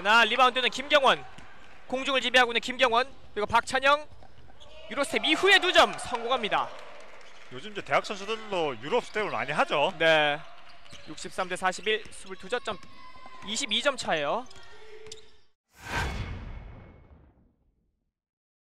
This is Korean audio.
그러나 리바운드는 김경원. 공중을 지배하고 있는 김경원 그리고 박찬영. Euro step 이후에 두 점 성공합니다. 요즘 이제 대학 선수들도 Euro step을 많이 하죠. 네. 63 대 41 22점 22점 차예요.